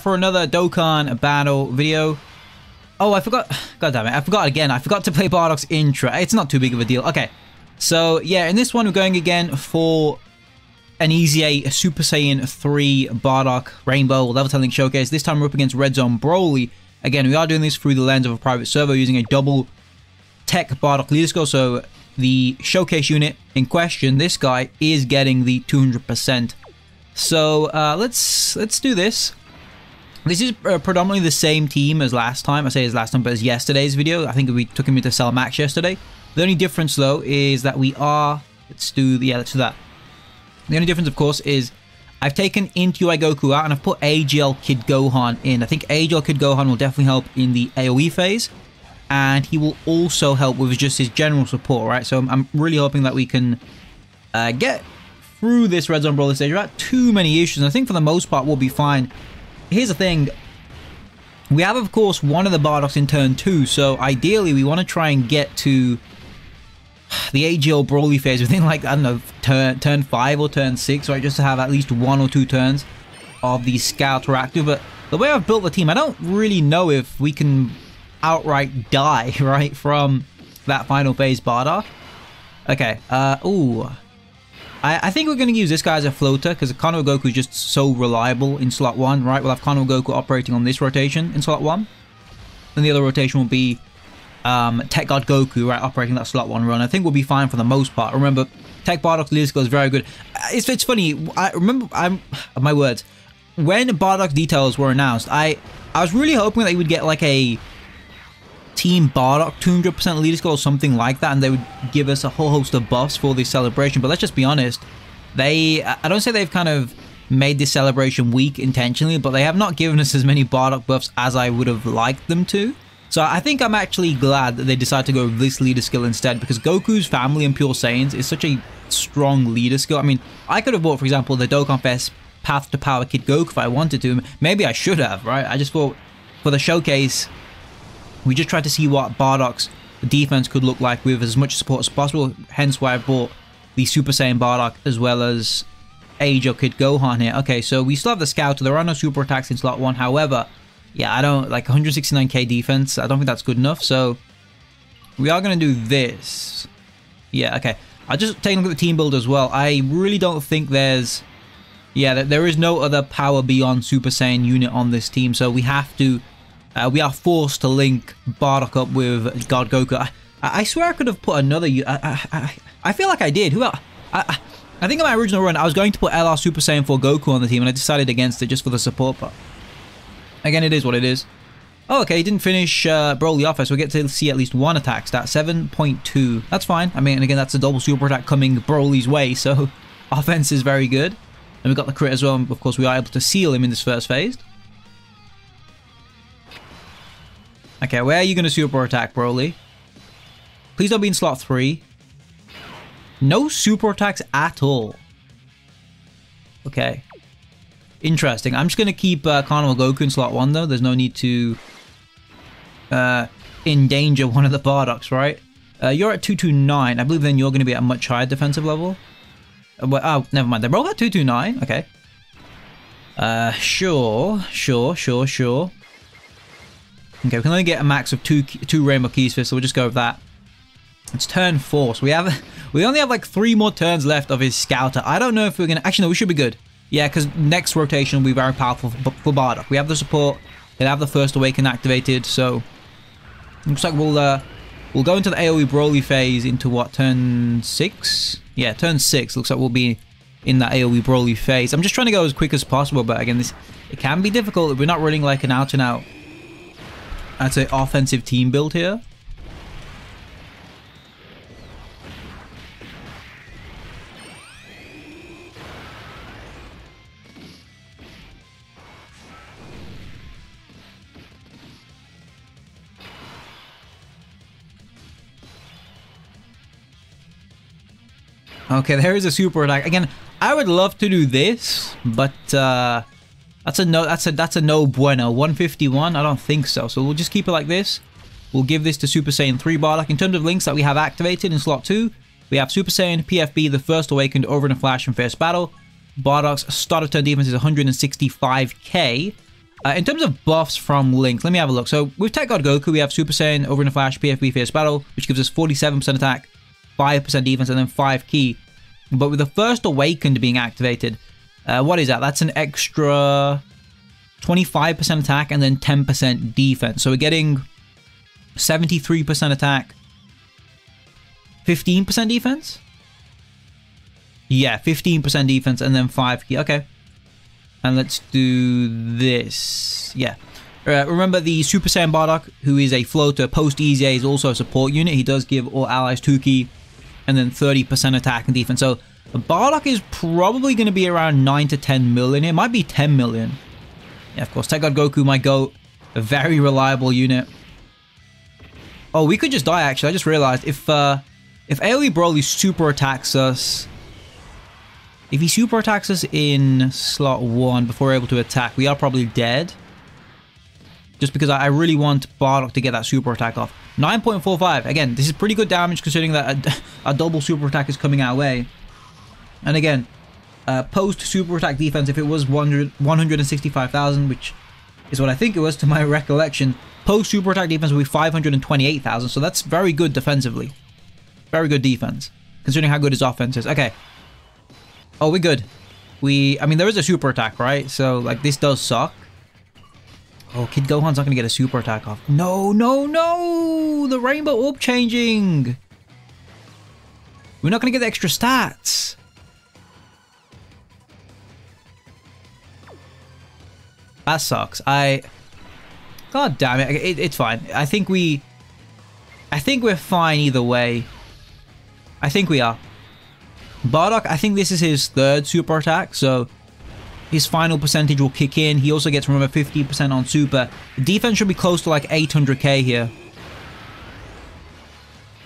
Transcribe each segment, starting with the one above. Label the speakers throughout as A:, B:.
A: for another Dokkan battle video. Oh, I forgot. God damn it. I forgot again. I forgot to play Bardock's intro. It's not too big of a deal. Okay. So, yeah, in this one, we're going again for an EZA Super Saiyan 3 Bardock Rainbow Level Telling Showcase. This time we're up against Red Zone Broly. Again, we are doing this through the lens of a private server using a double tech Bardock leader. So, the showcase unit in question, this guy, is getting the 200%. So, uh, let's let's do this. This is uh, predominantly the same team as last time. I say as last time, but as yesterday's video. I think we took him into Cell Max yesterday. The only difference, though, is that we are... Let's do... The, Yeah, let's do that. The only difference, of course, is I've taken into UI Goku out and I've put AGL Kid Gohan in. I think AGL Kid Gohan will definitely help in the AoE phase. And he will also help with just his general support, right? So I'm, I'm really hoping that we can uh, get through this Red Zone Broly stage without too many issues. And I think for the most part, we'll be fine here's the thing. We have, of course, one of the Bardocks in turn two, so ideally we want to try and get to the AGL Broly phase within, like, I don't know, turn, turn five or turn six, right? Just to have at least one or two turns of the Scout active. But the way I've built the team, I don't really know if we can outright die, right, from that final phase Bardock. Okay, uh, ooh, I, I think we're going to use this guy as a floater because Konoha Goku is just so reliable in slot 1, right? We'll have Konoha Goku operating on this rotation in slot 1. And the other rotation will be um, Tech God Goku, right, operating that slot 1 run. I think we'll be fine for the most part. Remember, Tech Bardock's leader skill is very good. Uh, it's, it's funny, I remember, I'm, my words, when Bardock details were announced, I, I was really hoping that he would get like a Team Bardock 200% leader skill or something like that, and they would give us a whole host of buffs for this celebration. But let's just be honest, they, I don't say they've kind of made this celebration weak intentionally, but they have not given us as many Bardock buffs as I would have liked them to. So I think I'm actually glad that they decided to go with this leader skill instead, because Goku's family and Pure Saiyans is such a strong leader skill. I mean, I could have bought, for example, the Dokkan Fest Path to Power Kid Goku if I wanted to. Maybe I should have, right? I just thought for the showcase, we just tried to see what Bardock's defense could look like with as much support as possible, hence why I bought the Super Saiyan Bardock as well as AGL Kid Gohan here. Okay, so we still have the Scout, There are no super attacks in slot 1. However, yeah, I don't, like 169k defense, I don't think that's good enough. So we are going to do this. Yeah, okay. I'll just take a look at the team build as well. I really don't think there's... Yeah, there is no other power beyond Super Saiyan unit on this team. So we have to uh, we are forced to link Bardock up with God Goku. I, I swear I could have put another... I, I, I feel like I did. Who else? I, I think in my original run, I was going to put LR Super Saiyan 4 Goku on the team, and I decided against it just for the support, but... Again, it is what it is. Oh, okay, he didn't finish uh, Broly off, so we get to see at least one attack stat, 7.2. That's fine. I mean, again, that's a double super attack coming Broly's way, so offense is very good. And we got the crit as well, of course, we are able to seal him in this first phase. Okay, where are you going to super attack, Broly? Please don't be in slot 3. No super attacks at all. Okay. Interesting. I'm just going to keep uh, Carnival Goku in slot 1, though. There's no need to uh, endanger one of the Bardocks, right? Uh, you're at 229. I believe then you're going to be at a much higher defensive level. Uh, oh, never mind. They're both at 229. Okay. Uh, sure, sure, sure, sure. Okay, we can only get a max of two two Rainbow Ki Spheres, so we'll just go with that. It's turn four, so we have we only have like three more turns left of his Scouter. I don't know if we're gonna actually no, we should be good. Yeah, because next rotation will be very powerful for, for Bardock. We have the support, he'll have the first awaken activated, so looks like we'll uh we'll go into the AoE Broly phase into what turn six? Yeah, turn six. Looks like we'll be in that AoE Broly phase. I'm just trying to go as quick as possible, but again, this it can be difficult if we're not running like an out and out I'd say offensive team build here. Okay, there is a super attack. Again, I would love to do this, but uh, that's a no. That's a that's a no bueno. 151. I don't think so. So we'll just keep it like this. We'll give this to Super Saiyan 3 bar. Like in terms of links that we have activated in slot 2, we have Super Saiyan PFB, the first awakened over in a flash and Fierce Battle. Bardock's starter turn defense is 165k. Uh, in terms of buffs from Link, let me have a look. So with Tech God Goku, we have Super Saiyan, Over in a Flash, PFB Fierce Battle, which gives us 47% attack, 5% defense, and then 5 Ki. But with the first Awakened being activated, uh, what is that? That's an extra 25% attack and then 10% defense. So we're getting 73% attack, 15% defense? Yeah, 15% defense and then 5 Ki. Okay. And let's do this. Yeah. Uh, remember the Super Saiyan Bardock, who is a floater, post EZA is also a support unit. He does give all allies 2 Ki and then 30% attack and defense. So Bardock is probably going to be around 9 to 10 million. It might be 10 million. Yeah, of course, Tech God Goku, my GOAT. A very reliable unit. Oh, we could just die, actually. I just realized. If, uh, if AoE Broly super attacks us... If he super attacks us in slot 1 before we're able to attack, we are probably dead. Just because I really want Bardock to get that super attack off. 9.45. Again, this is pretty good damage considering that a, a double super attack is coming our way. And again, uh, post super attack defense, if it was 100, 165,000, which is what I think it was to my recollection, post super attack defense would be 528,000. So that's very good defensively. Very good defense, considering how good his offense is. Okay. Oh, we're good. We, I mean, there is a super attack, right? So, like, this does suck. Oh, Kid Gohan's not going to get a super attack off. No, no, no! The rainbow orb changing! We're not going to get the extra stats. That sucks. I... God damn it. it. It's fine. I think we... I think we're fine either way. I think we are. Bardock, I think this is his third super attack, so his final percentage will kick in. He also gets, remember, 50% on super. Defense should be close to like 800k here.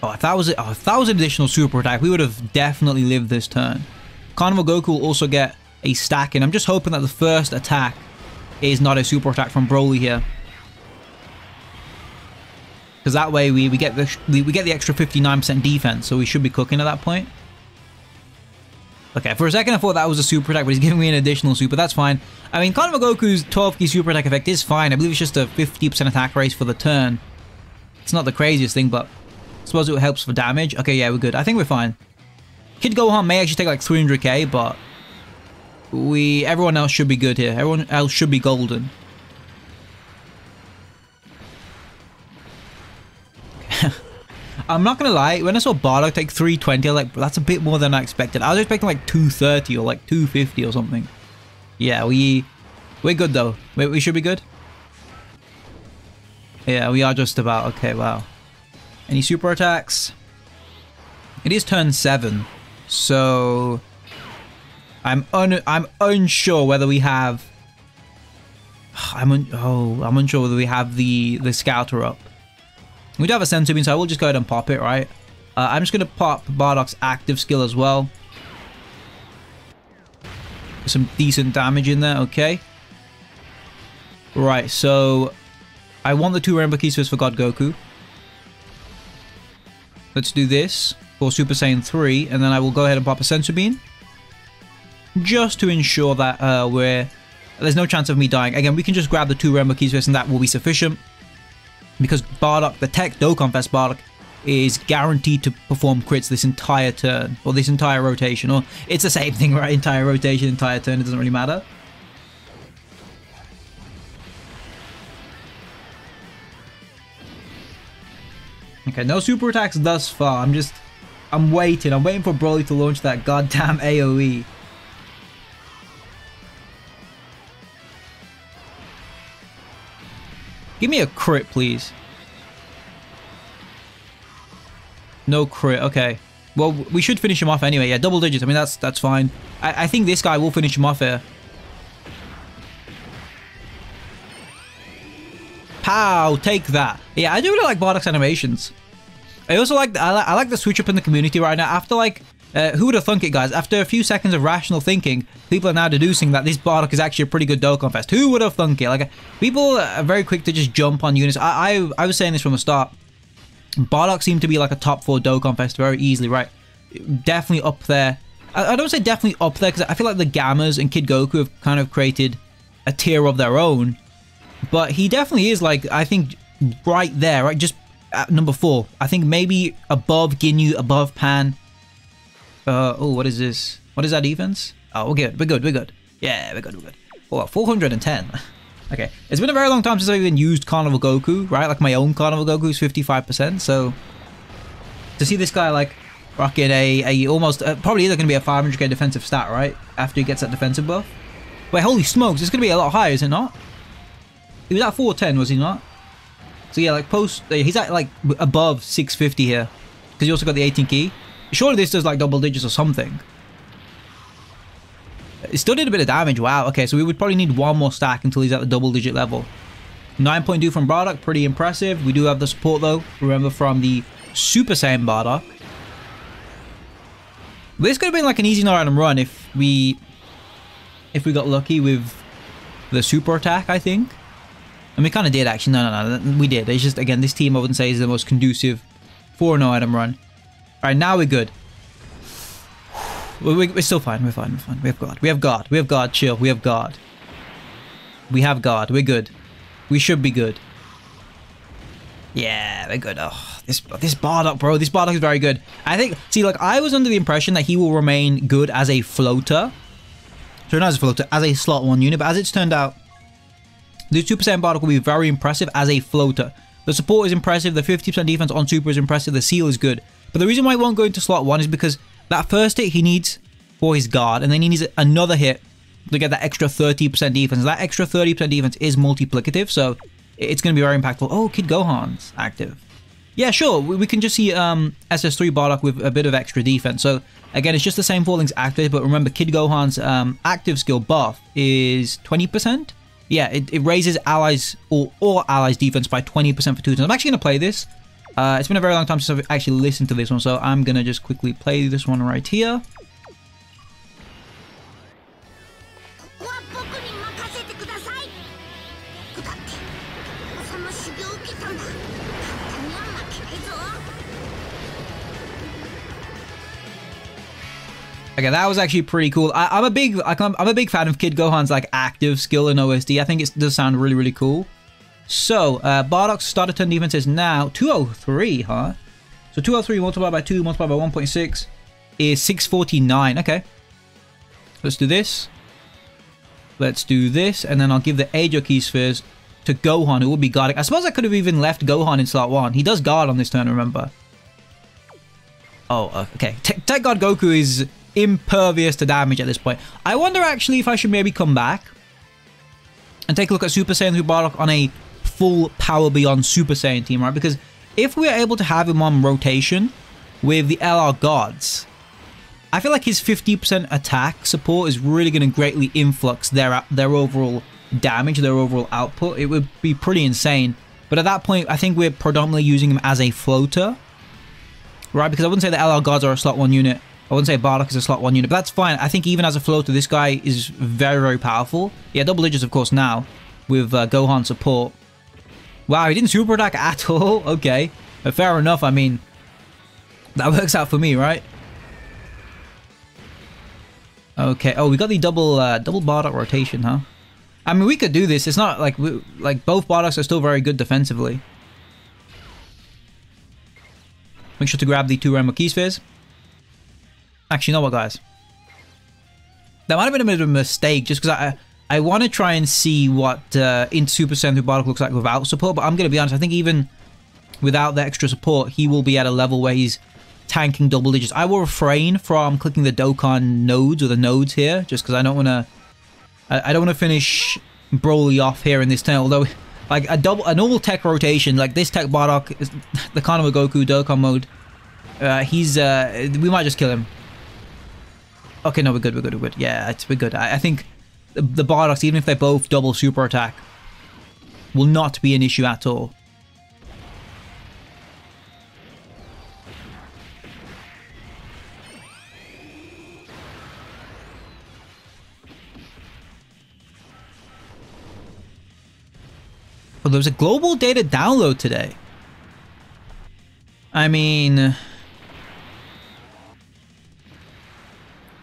A: Oh, if that was oh, if that was an additional super attack, we would have definitely lived this turn. Carnival Goku will also get a stack in. I'm just hoping that the first attack is not a super attack from Broly here. Because that way we, we get the we, we get the extra 59% defense, so we should be cooking at that point. Okay, for a second I thought that was a super attack, but he's giving me an additional super. That's fine. I mean, Carnival Goku's 12 Ki super attack effect is fine. I believe it's just a 50% attack race for the turn. It's not the craziest thing, but I suppose it helps for damage. Okay, yeah, we're good. I think we're fine. Kid Gohan may actually take like 300k, but we everyone else should be good here. Everyone else should be golden. I'm not gonna lie, when I saw Bardock take 320, I like, that's a bit more than I expected. I was expecting like 230 or like 250 or something. Yeah, we we're good though. We, we should be good. Yeah, we are just about. Okay, wow. Any super attacks? It is turn 7, so I'm un I'm unsure whether we have. I'm un oh I'm unsure whether we have the the scouter up. We do have a Senzu bean, so I will just go ahead and pop it, right? Uh, I'm just gonna pop Bardock's active skill as well. Some decent damage in there, okay. Right, so I want the two Rainbow Keys for God Goku. Let's do this for Super Saiyan 3, and then I will go ahead and pop a Senzu bean just to ensure that uh, we're there's no chance of me dying. Again, we can just grab the two Rainbow Keys first and that will be sufficient. Because Bardock, the Tech Dokkan Fest Bardock, is guaranteed to perform crits this entire turn. Or this entire rotation. Or it's the same thing, right? Entire rotation, entire turn, it doesn't really matter. Okay, no super attacks thus far. I'm just... I'm waiting. I'm waiting for Broly to launch that goddamn AoE. Give me a crit, please. No crit. Okay. Well, we should finish him off anyway. Yeah, double digits. I mean, that's that's fine. I, I think this guy will finish him off here. Pow! Take that. Yeah, I do really like Bardock's animations. I also like I, like I like the switch up in the community right now. After like uh, who would have thunk it, guys? After a few seconds of rational thinking, people are now deducing that this Bardock is actually a pretty good Dokkan Fest. Who would have thunk it? Like, people are very quick to just jump on units. I, I, I was saying this from the start. Bardock seemed to be like a top four Dokkan Fest very easily, right? Definitely up there. I, I don't say definitely up there because I feel like the Gammas and Kid Goku have kind of created a tier of their own. But he definitely is like, I think, right there, right? Just at number four. I think maybe above Ginyu, above Pan. Uh, oh, what is this? What is that defense? Oh, we're good. We're good. We're good. Yeah, we're good. We're good. Oh, 410. okay. It's been a very long time since I've even used Carnival Goku, right? Like my own Carnival Goku is 55%. So to see this guy like rocking a, a almost, uh, probably either going to be a 500k defensive stat, right? After he gets that defensive buff. Wait, holy smokes. It's going to be a lot higher, is it not? He was at 410, was he not? So yeah, like post, uh, he's at like above 650 here. Because he also got the 18 Ki. Surely this does like double digits or something. It still did a bit of damage. Wow. Okay, so we would probably need one more stack until he's at the double digit level. 9.2 from Bardock, pretty impressive. We do have the support though. Remember from the Super Saiyan Bardock. This could have been like an easy no-item run if we if we got lucky with the super attack, I think. And we kind of did actually. No, no, no, we did. It's just again, this team I wouldn't say is the most conducive for a no-item run. All right, now we're good. We're, still fine. We're fine. We're fine. We have God. We have God. We have God. Chill. We have God. We have God. We're good. We should be good. Yeah, we're good. Oh, this this Bardock, bro. This Bardock is very good. I think. See, like I was under the impression that he will remain good as a floater. So not as a floater, as a slot one unit. But as it's turned out, the 2% Bardock will be very impressive as a floater. The support is impressive. The 50% defense on super is impressive. The seal is good. But the reason why he won't go into slot one is because that first hit he needs for his guard, and then he needs another hit to get that extra 30% defense. That extra 30% defense is multiplicative, so it's going to be very impactful. Oh, Kid Gohan's active. Yeah, sure, we, can just see um, SS3 Bardock with a bit of extra defense. So, again, it's just the same four things active, but remember, Kid Gohan's um, active skill buff is 20%? Yeah, it, it raises allies or all allies defense by 20% for two turns. I'm actually going to play this. Uh, it's been a very long time since I've actually listened to this one, so I'm to just quickly play this one right here. Okay, that was actually pretty cool. I, am a big, I'm a big fan of Kid Gohan's like active skill in OST. I think it does sound really, really cool. So, uh, Bardock's starter turn defense is now 203, huh? So 203 multiplied by 2 multiplied by 1.6 is 649. Okay. Let's do this. Let's do this. And then I'll give the AGL Ki Spheres to Gohan, who will be guarding. I suppose I could have even left Gohan in slot 1. He does guard on this turn, remember. Oh, uh, okay. Tech God Goku is impervious to damage at this point. I wonder actually if I should maybe come back and take a look at Super Saiyan 3 Bardock on a full Power Beyond Super Saiyan team, right? Because if we're able to have him on rotation with the LR Gods, I feel like his 50% attack support is really going to greatly influx their their overall damage, their overall output. It would be pretty insane. But at that point, I think we're predominantly using him as a floater, right? Because I wouldn't say the LR Gods are a slot 1 unit. I wouldn't say Bardock is a slot 1 unit, but that's fine. I think even as a floater, this guy is very, very powerful. Yeah, double digits, of course, now with uh, Gohan support. Wow, he didn't super attack at all? Okay. But fair enough, I mean, that works out for me, right? Okay. Oh, we got the double uh, double Bardock rotation, huh? I mean, we could do this. It's not like we, like both Bardocks are still very good defensively. Make sure to grab the two Ki Spheres. Actually, you know what, guys? That might have been a bit of a mistake, just because I I want to try and see what uh, in Super 3 Bardock looks like without support, but I'm going to be honest, I think even without the extra support, he will be at a level where he's tanking double digits. I will refrain from clicking the Dokkan nodes or the nodes here, just because I don't want to I, don't want to finish Broly off here in this turn, although like a double a normal tech rotation, like this tech Bardock, the Carnival Goku Dokkan mode, uh, he's uh, we might just kill him. Okay, no, we're good, we're good, we're good. Yeah, we're good. I, I think the, the Bardocks, even if they both double super attack, will not be an issue at all. But there was a global data download today. I mean...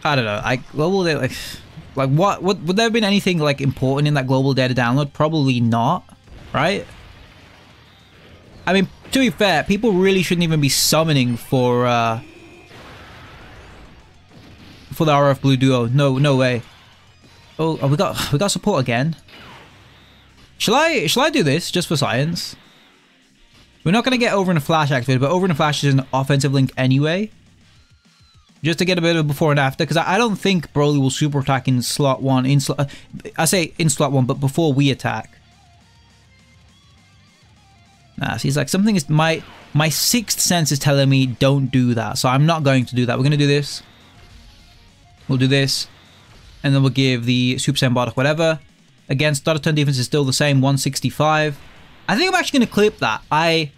A: I don't know. I global data like Like, what, what would there have been anything like important in that global data download? Probably not, right? I mean, to be fair, people really shouldn't even be summoning for uh for the RF Blue Duo. No, no way. Oh, oh, we got we got support again. Shall I shall I do this just for science? We're not gonna get over in a flash activated, but over in a flash is an offensive link anyway. Just to get a bit of before and after, because I, don't think Broly will super attack in slot one. In slot, uh, I say in slot one, but before we attack. Nah, so he's like something is my my sixth sense is telling me don't do that, so I'm not going to do that. We're gonna do this. We'll do this, and then we'll give the Super Saiyan Bardock whatever. Again, starter turn defense is still the same, 165. I think I'm actually gonna clip that. I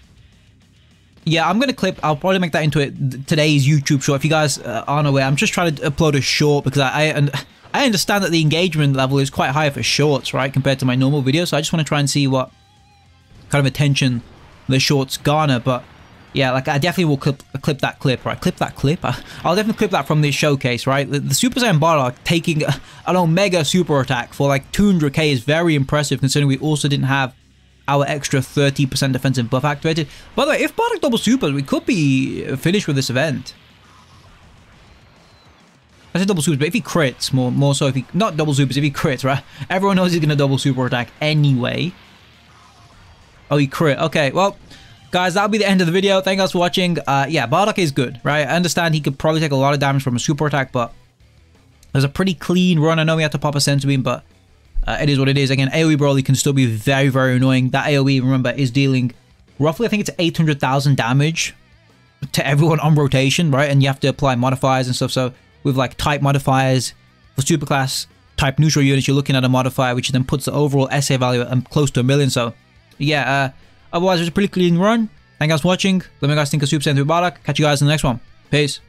A: yeah, I'm gonna clip. I'll probably make that into it today's YouTube short. If you guys uh, aren't aware, I'm just trying to upload a short because I, I and I understand that the engagement level is quite high for shorts, right, compared to my normal videos. So I just want to try and see what kind of attention the shorts garner. But yeah, like I definitely will clip clip that clip, right? Clip that clip. I'll definitely clip that from this showcase, right? The, the Super Saiyan Bardock taking an Omega super attack for like 200k is very impressive, considering we also didn't have our extra 30% defensive buff activated. By the way, if Bardock double supers, we could be finished with this event. I said double supers, but if he crits, more more so if he... Not double supers, if he crits, right? Everyone knows he's going to double super attack anyway. Oh, he crit. Okay, well, guys, that'll be the end of the video. Thank you guys for watching. Uh, yeah, Bardock is good, right? I understand he could probably take a lot of damage from a super attack, but... There's a pretty clean run. I know we had to pop a Senzu Bean, but uh, it is what it is. Again, AoE Broly can still be very, very annoying. That AoE, remember, is dealing roughly, I think it's 800,000 damage to everyone on rotation, right? And you have to apply modifiers and stuff. So with like type modifiers for superclass type neutral units, you're looking at a modifier which then puts the overall SA value at um, close to a million. So yeah, uh, otherwise it's a pretty clean run. Thank you guys for watching. Let me guys think of Super Saiyan 3 Bardock. Catch you guys in the next one. Peace.